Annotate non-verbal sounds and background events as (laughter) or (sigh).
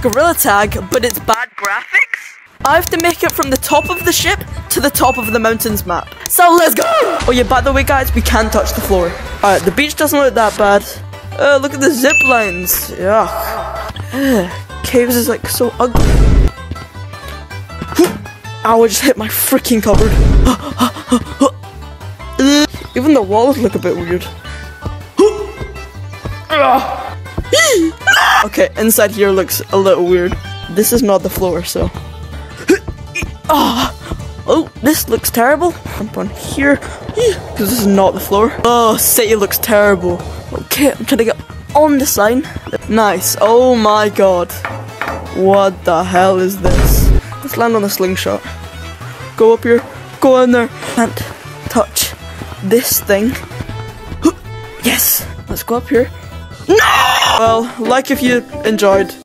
Gorilla Tag, but it's bad graphics? I have to make it from the top of the ship to the top of the mountains map. So let's go! Oh yeah, by the way guys, we can't touch the floor. Alright, the beach doesn't look that bad. Uh, look at the zip lines. Yuck. (sighs) Caves is like so ugly. (gasps) Ow, I just hit my freaking cupboard. (gasps) Even the walls look a bit weird. (gasps) okay, inside here looks a little weird. This is not the floor, so. Oh, (gasps) oh, this looks terrible. Jump on here, (gasps) because this is not the floor. Oh, city looks terrible. Okay, I'm trying to get on the sign. Nice. Oh my god. What the hell is this? Let's land on the slingshot. Go up here. Go in there. Can't touch this thing. (gasps) Yes. Let's go up here. No! Well, like if you enjoyed.